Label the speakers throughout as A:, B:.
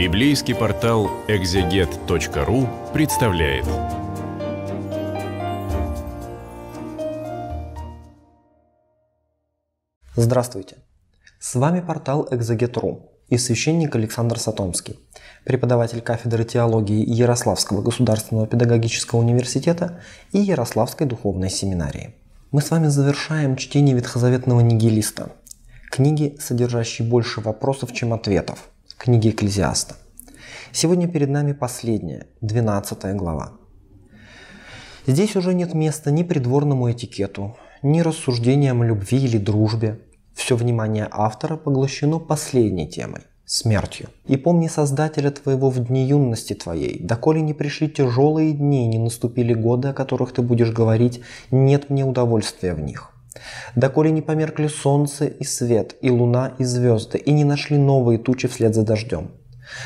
A: Библейский портал экзегет.ру представляет.
B: Здравствуйте! С вами портал экзегет.ру и священник Александр Сатомский, преподаватель кафедры теологии Ярославского государственного педагогического университета и Ярославской духовной семинарии. Мы с вами завершаем чтение ветхозаветного нигилиста, книги, содержащей больше вопросов, чем ответов, книги Экклезиаста. Сегодня перед нами последняя, 12 глава. Здесь уже нет места ни придворному этикету, ни рассуждениям о любви или дружбе. Все внимание автора поглощено последней темой – смертью. И помни Создателя твоего в дни юности твоей, доколе не пришли тяжелые дни, не наступили годы, о которых ты будешь говорить, нет мне удовольствия в них. Доколе не померкли солнце и свет, и луна и звезды, и не нашли новые тучи вслед за дождем.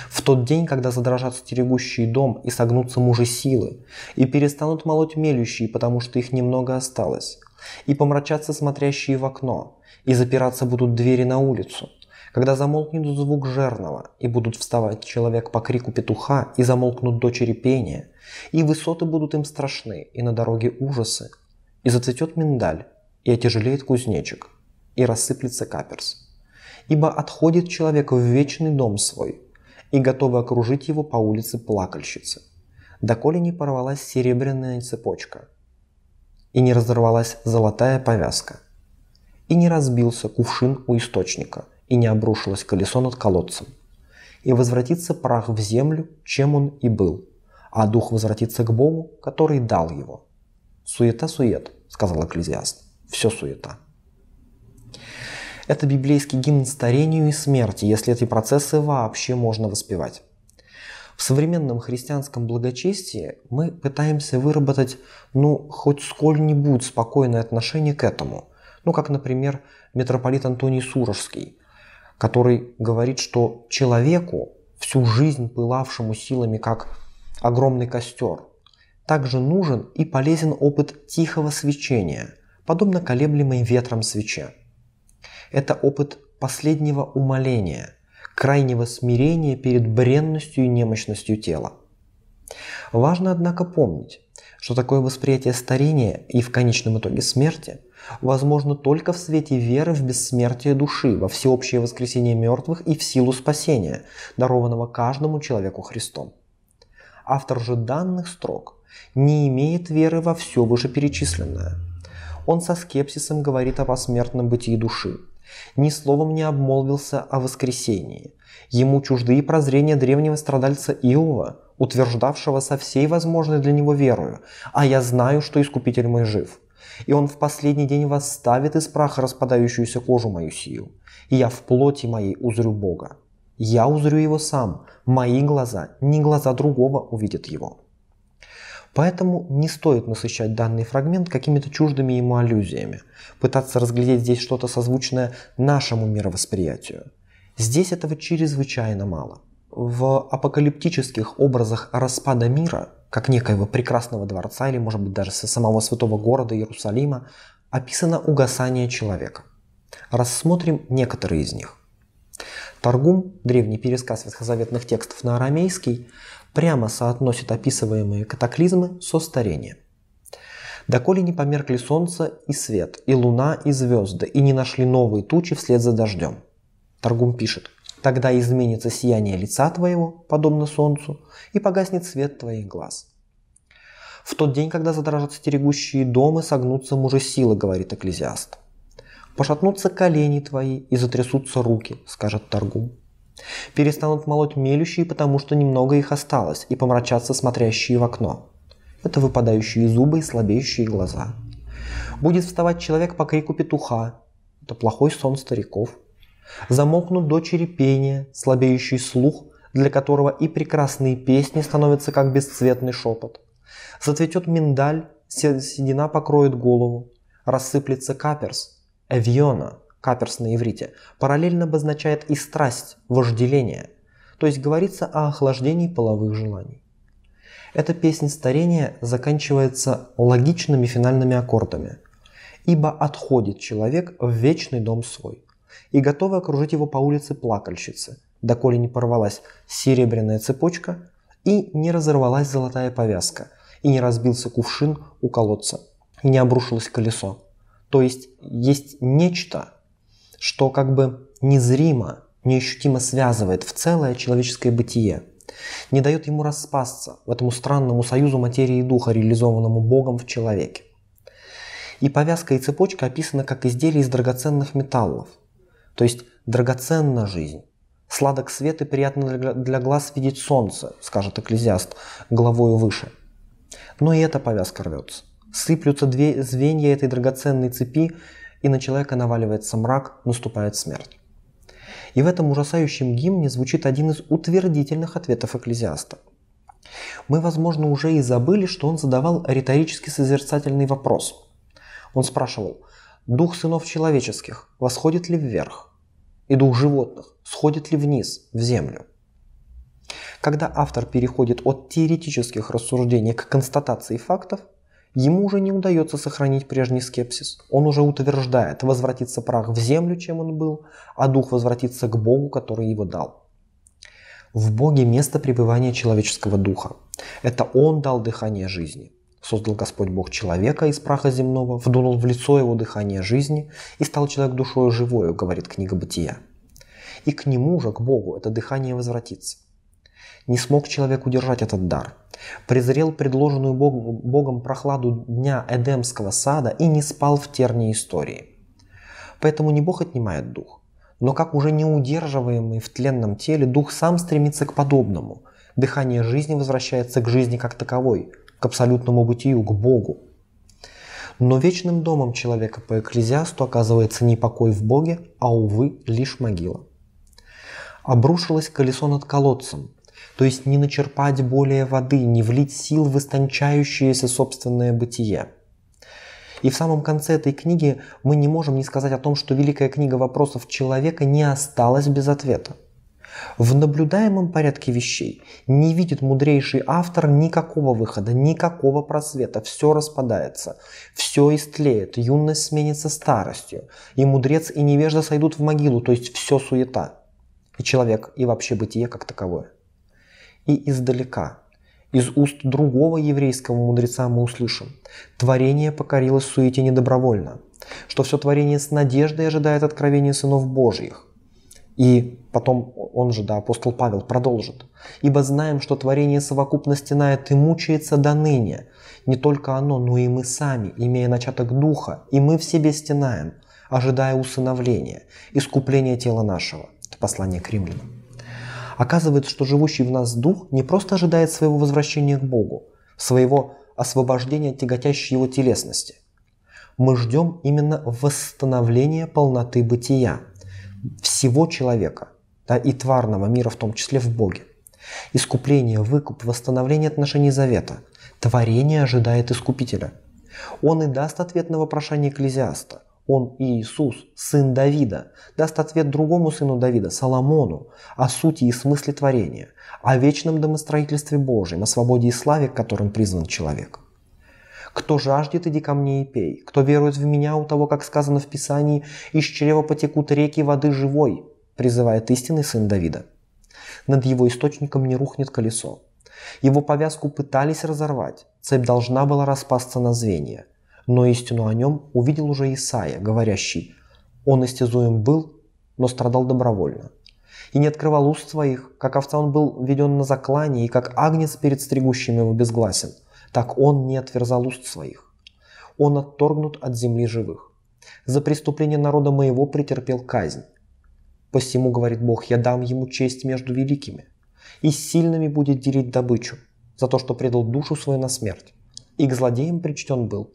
B: В тот день, когда задрожат стерегущие дом и согнутся мужи силы, и перестанут молоть мелющие, потому что их немного осталось, и помрачатся смотрящие в окно, и запираться будут двери на улицу, когда замолкнет звук жерного, и будут вставать человек по крику петуха, и замолкнут дочери пения, и высоты будут им страшны, и на дороге ужасы, и зацветет миндаль, и отяжелеет кузнечик, и рассыплется каперс. Ибо отходит человек в вечный дом свой, и готовы окружить его по улице плакальщицы, доколе не порвалась серебряная цепочка, и не разорвалась золотая повязка, и не разбился кувшин у источника, и не обрушилось колесо над колодцем, и возвратится прах в землю, чем он и был, а дух возвратится к Богу, который дал его. Суета-сует, сказал Экклезиаст все суета. Это библейский гимн старению и смерти, если эти процессы вообще можно воспевать. В современном христианском благочестии мы пытаемся выработать, ну, хоть сколь-нибудь спокойное отношение к этому. Ну, как, например, митрополит Антоний Сурожский, который говорит, что человеку, всю жизнь пылавшему силами как огромный костер, также нужен и полезен опыт тихого свечения – подобно колеблемой ветром свече. Это опыт последнего умоления, крайнего смирения перед бренностью и немощностью тела. Важно, однако, помнить, что такое восприятие старения и в конечном итоге смерти возможно только в свете веры в бессмертие души, во всеобщее воскресение мертвых и в силу спасения, дарованного каждому человеку Христом. Автор же данных строк не имеет веры во все вышеперечисленное – он со скепсисом говорит о посмертном бытии души. Ни словом не обмолвился о воскресении. Ему чужды и прозрения древнего страдальца Иова, утверждавшего со всей возможной для него верою, «А я знаю, что Искупитель мой жив, и он в последний день восставит из праха распадающуюся кожу мою сию, и я в плоти моей узрю Бога. Я узрю его сам, мои глаза, не глаза другого увидят его». Поэтому не стоит насыщать данный фрагмент какими-то чуждыми ему аллюзиями, пытаться разглядеть здесь что-то созвучное нашему мировосприятию. Здесь этого чрезвычайно мало. В апокалиптических образах распада мира, как некоего прекрасного дворца или, может быть, даже самого святого города Иерусалима, описано угасание человека. Рассмотрим некоторые из них. Торгум, древний пересказ ветхозаветных текстов на арамейский, прямо соотносит описываемые катаклизмы со старением. Доколе не померкли солнце и свет, и луна, и звезды, и не нашли новые тучи вслед за дождем. Торгум пишет, тогда изменится сияние лица твоего, подобно солнцу, и погаснет свет твоих глаз. В тот день, когда задрожат стерегущие дома, согнутся мужи силы, говорит Экклезиаст. Пошатнутся колени твои и затрясутся руки, скажет Торгум. Перестанут молоть мелющие, потому что немного их осталось, и помрачатся смотрящие в окно. Это выпадающие зубы и слабеющие глаза. Будет вставать человек по крику петуха. Это плохой сон стариков. Замолкнут дочери пения, слабеющий слух, для которого и прекрасные песни становятся как бесцветный шепот. Зацветет миндаль, седина покроет голову. Рассыплется каперс, эвиона – каперс на иврите, параллельно обозначает и страсть, вожделение, то есть говорится о охлаждении половых желаний. Эта песня старения заканчивается логичными финальными аккордами. «Ибо отходит человек в вечный дом свой, и готовы окружить его по улице плакальщицы, доколе не порвалась серебряная цепочка и не разорвалась золотая повязка, и не разбился кувшин у колодца, и не обрушилось колесо. То есть есть нечто, что как бы незримо, неощутимо связывает в целое человеческое бытие, не дает ему распасться в этому странному союзу материи и духа, реализованному Богом в человеке. И повязка и цепочка описаны как изделия из драгоценных металлов. То есть драгоценна жизнь. Сладок свет и приятно для глаз видеть солнце, скажет экклезиаст главою выше. Но и эта повязка рвется. Сыплются две звенья этой драгоценной цепи, и на человека наваливается мрак, наступает смерть. И в этом ужасающем гимне звучит один из утвердительных ответов экклезиаста. Мы, возможно, уже и забыли, что он задавал риторически созерцательный вопрос. Он спрашивал, дух сынов человеческих восходит ли вверх? И дух животных сходит ли вниз, в землю? Когда автор переходит от теоретических рассуждений к констатации фактов, ему уже не удается сохранить прежний скепсис. Он уже утверждает, возвратится прах в землю, чем он был, а дух возвратится к Богу, который его дал. В Боге место пребывания человеческого духа. Это Он дал дыхание жизни. Создал Господь Бог человека из праха земного, вдунул в лицо его дыхание жизни, и стал человек душою живою, говорит книга Бытия. И к нему же, к Богу, это дыхание возвратится. Не смог человек удержать этот дар. Презрел предложенную Богом прохладу дня Эдемского сада и не спал в тернии истории. Поэтому не Бог отнимает дух, но как уже неудерживаемый в тленном теле, дух сам стремится к подобному. Дыхание жизни возвращается к жизни как таковой – к абсолютному бытию, к Богу. Но вечным домом человека по экклезиасту оказывается не покой в Боге, а, увы, лишь могила. Обрушилось колесо над колодцем, то есть не начерпать более воды, не влить сил в истончающееся собственное бытие. И в самом конце этой книги мы не можем не сказать о том, что великая книга вопросов человека не осталась без ответа. В наблюдаемом порядке вещей не видит мудрейший автор никакого выхода, никакого просвета. Все распадается, все истлеет, юность сменится старостью, и мудрец и невежда сойдут в могилу, то есть все суета. И человек, и вообще бытие как таковое. И издалека, из уст другого еврейского мудреца мы услышим. Творение покорилось суете недобровольно, что все творение с надеждой ожидает откровения сынов Божьих – и потом он же, да, апостол Павел продолжит. «Ибо знаем, что творение совокупно стенает и мучается до ныне. Не только оно, но и мы сами, имея начаток духа, и мы в себе стенаем, ожидая усыновления, искупления тела нашего». Это послание к римлянам. Оказывается, что живущий в нас дух не просто ожидает своего возвращения к Богу, своего освобождения от тяготящей его телесности. Мы ждем именно восстановления полноты бытия – всего человека, да, и тварного мира, в том числе в Боге. Искупление, выкуп, восстановление отношений завета. Творение ожидает Искупителя. Он и даст ответ на вопрошание Экклезиаста. Он, Иисус, сын Давида, даст ответ другому сыну Давида, Соломону, о сути и смысле творения, о вечном домостроительстве Божьем, о свободе и славе, к которым призван человек. Кто жаждет, иди ко мне и пей. Кто верует в меня, у того, как сказано в Писании, из чрева потекут реки воды живой, призывает истинный сын Давида. Над его источником не рухнет колесо. Его повязку пытались разорвать, цепь должна была распасться на звенья. Но истину о нем увидел уже Исаия, говорящий, «Он истязуем был, но страдал добровольно, и не открывал уст своих, как овца он был введен на заклание, и как агнец перед стригущим его безгласен так он не отверзал уст своих. Он отторгнут от земли живых. За преступление народа моего претерпел казнь. Посему, говорит Бог, я дам ему честь между великими, и сильными будет делить добычу за то, что предал душу свою на смерть. И к злодеям причтен был,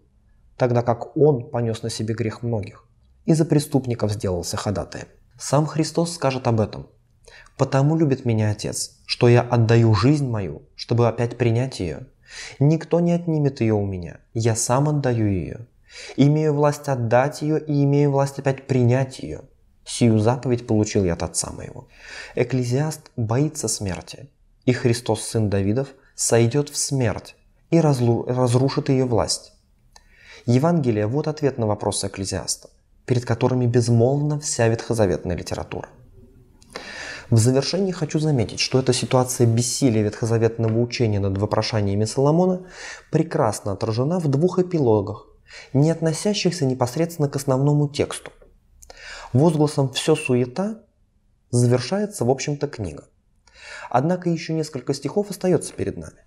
B: тогда как он понес на себе грех многих, и за преступников сделался ходатаем. Сам Христос скажет об этом. «Потому любит меня Отец, что я отдаю жизнь мою, чтобы опять принять ее, Никто не отнимет ее у меня, я сам отдаю ее. Имею власть отдать ее и имею власть опять принять ее. Сию заповедь получил я от отца моего. Экклезиаст боится смерти, и Христос, сын Давидов, сойдет в смерть и разрушит ее власть. Евангелие – вот ответ на вопросы экклезиаста, перед которыми безмолвна вся ветхозаветная литература. В завершении хочу заметить, что эта ситуация бессилия ветхозаветного учения над вопрошаниями Соломона прекрасно отражена в двух эпилогах, не относящихся непосредственно к основному тексту. Возгласом «все суета» завершается, в общем-то, книга. Однако еще несколько стихов остается перед нами.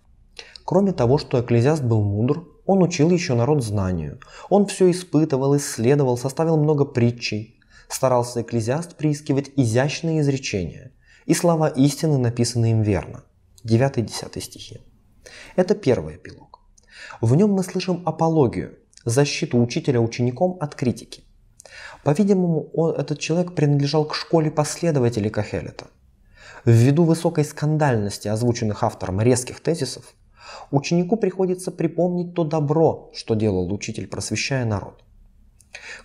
B: Кроме того, что Экклезиаст был мудр, он учил еще народ знанию. Он все испытывал, исследовал, составил много притчей. Старался Экклезиаст приискивать изящные изречения и слова истины, написанные им верно. 9-10 стихи. Это первый эпилог. В нем мы слышим апологию, защиту учителя учеником от критики. По-видимому, этот человек принадлежал к школе последователей Кахелета. Ввиду высокой скандальности озвученных автором резких тезисов, ученику приходится припомнить то добро, что делал учитель, просвещая народ.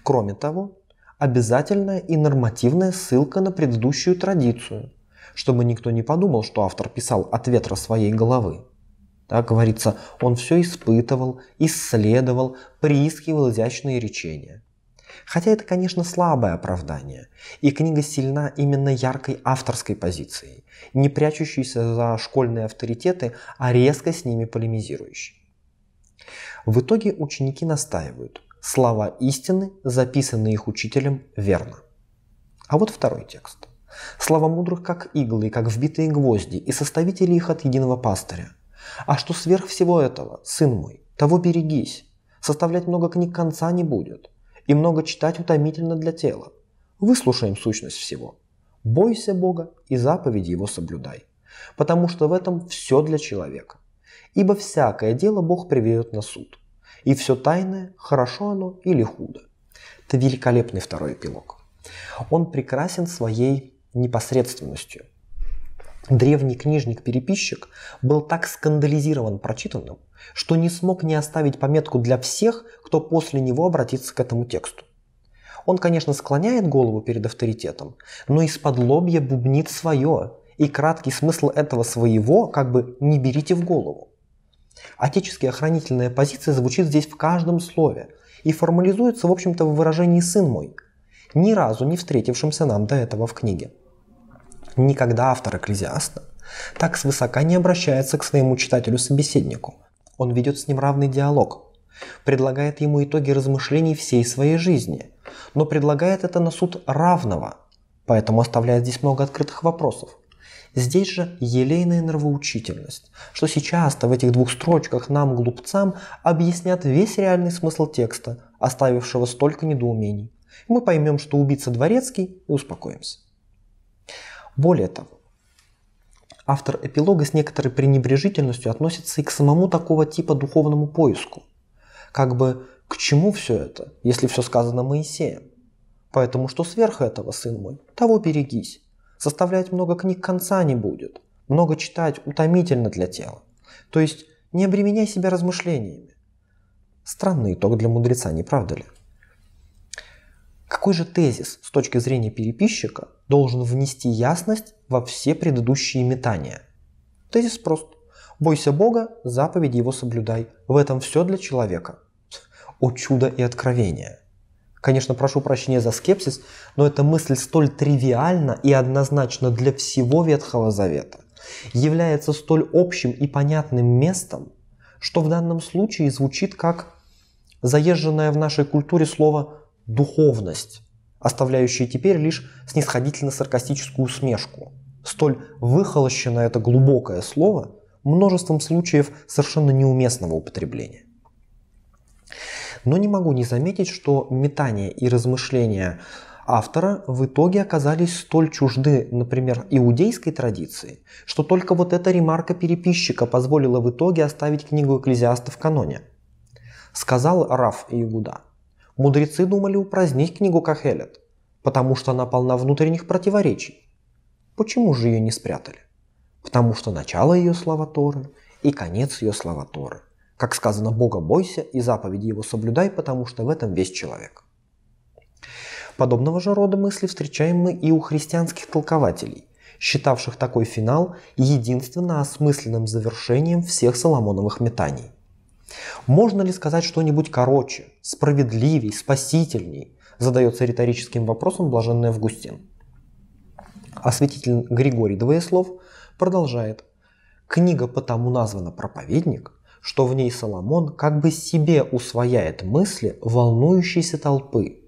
B: Кроме того, обязательная и нормативная ссылка на предыдущую традицию, чтобы никто не подумал, что автор писал от ветра своей головы. Так говорится, он все испытывал, исследовал, приискивал изящные речения. Хотя это, конечно, слабое оправдание, и книга сильна именно яркой авторской позицией, не прячущейся за школьные авторитеты, а резко с ними полемизирующей. В итоге ученики настаивают, слова истины, записанные их учителем, верно. А вот второй текст. Слова мудрых, как иглы, как вбитые гвозди, и составители их от единого пастыря. А что сверх всего этого, сын мой, того берегись. Составлять много книг конца не будет и много читать утомительно для тела. Выслушаем сущность всего. Бойся Бога и заповеди Его соблюдай, потому что в этом все для человека. Ибо всякое дело Бог приведет на суд, и все тайное, хорошо оно или худо. Это великолепный второй эпилог. Он прекрасен своей непосредственностью. Древний книжник-переписчик был так скандализирован прочитанным, что не смог не оставить пометку для всех, кто после него обратится к этому тексту. Он, конечно, склоняет голову перед авторитетом, но из-под лобья бубнит свое, и краткий смысл этого своего как бы не берите в голову. Отеческая охранительная позиция звучит здесь в каждом слове и формализуется, в общем-то, в выражении «сын мой», ни разу не встретившимся нам до этого в книге. Никогда автор Экклезиаста так свысока не обращается к своему читателю-собеседнику – он ведет с ним равный диалог, предлагает ему итоги размышлений всей своей жизни, но предлагает это на суд равного, поэтому оставляет здесь много открытых вопросов. Здесь же елейная нравоучительность, что сейчас-то в этих двух строчках нам, глупцам, объяснят весь реальный смысл текста, оставившего столько недоумений. Мы поймем, что убийца дворецкий и успокоимся. Более того, Автор эпилога с некоторой пренебрежительностью относится и к самому такого типа духовному поиску. Как бы к чему все это, если все сказано Моисеем? Поэтому что сверх этого, сын мой, того берегись. Составлять много книг конца не будет. Много читать утомительно для тела. То есть не обременяй себя размышлениями. Странный итог для мудреца, не правда ли? Какой же тезис с точки зрения переписчика должен внести ясность во все предыдущие метания? Тезис прост. Бойся Бога, заповеди Его соблюдай. В этом все для человека. О чудо и откровение. Конечно, прошу прощения за скепсис, но эта мысль столь тривиальна и однозначно для всего Ветхого Завета, является столь общим и понятным местом, что в данном случае звучит как заезженное в нашей культуре слово духовность, оставляющая теперь лишь снисходительно-саркастическую усмешку. Столь выхолощено это глубокое слово множеством случаев совершенно неуместного употребления. Но не могу не заметить, что метание и размышления автора в итоге оказались столь чужды, например, иудейской традиции, что только вот эта ремарка переписчика позволила в итоге оставить книгу Экклезиаста в каноне. Сказал Раф и Игуда – Мудрецы думали упразднить книгу Кахелет, потому что она полна внутренних противоречий. Почему же ее не спрятали? Потому что начало ее слова Торы и конец ее слова Торы. Как сказано, Бога бойся и заповеди его соблюдай, потому что в этом весь человек. Подобного же рода мысли встречаем мы и у христианских толкователей, считавших такой финал единственно осмысленным завершением всех Соломоновых метаний. Можно ли сказать что-нибудь короче, справедливей, спасительней? Задается риторическим вопросом блаженный Августин. Святитель Григорий Двоеслов продолжает. Книга потому названа «Проповедник», что в ней Соломон как бы себе усвояет мысли волнующейся толпы,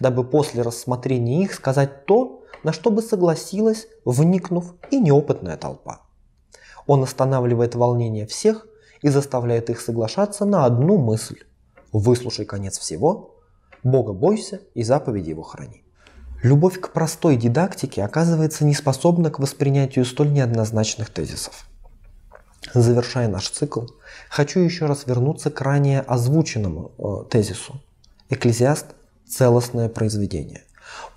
B: дабы после рассмотрения их сказать то, на что бы согласилась, вникнув, и неопытная толпа. Он останавливает волнение всех и заставляет их соглашаться на одну мысль. Выслушай конец всего, Бога бойся и заповеди его храни. Любовь к простой дидактике оказывается не способна к воспринятию столь неоднозначных тезисов. Завершая наш цикл, хочу еще раз вернуться к ранее озвученному э, тезису. Экклезиаст – целостное произведение,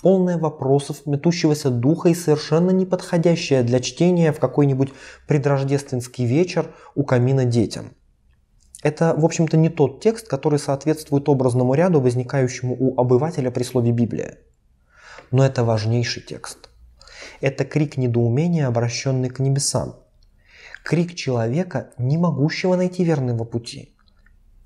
B: полное вопросов, метущегося духа и совершенно неподходящее для чтения в какой-нибудь предрождественский вечер у камина детям. Это, в общем-то, не тот текст, который соответствует образному ряду, возникающему у обывателя при слове «Библия». Но это важнейший текст. Это крик недоумения, обращенный к небесам – крик человека, не могущего найти верного пути.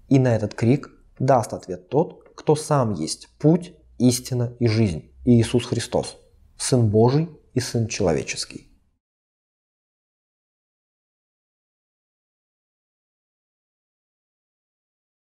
B: И на этот крик даст ответ тот, кто сам есть путь, истина и жизнь, Иисус Христос, Сын Божий и Сын Человеческий.